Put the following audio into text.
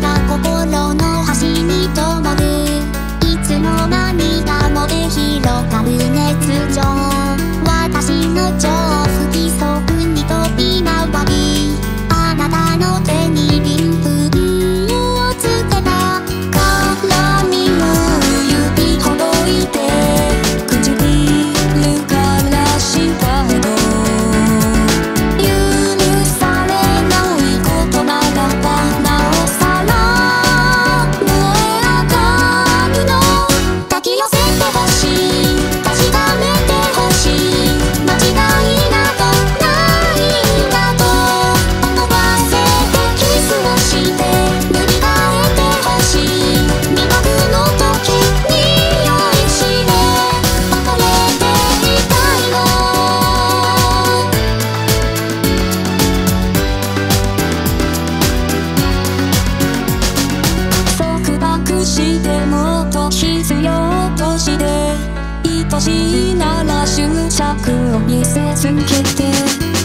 たこしてもっと必要として愛しいなら執着を見せつけて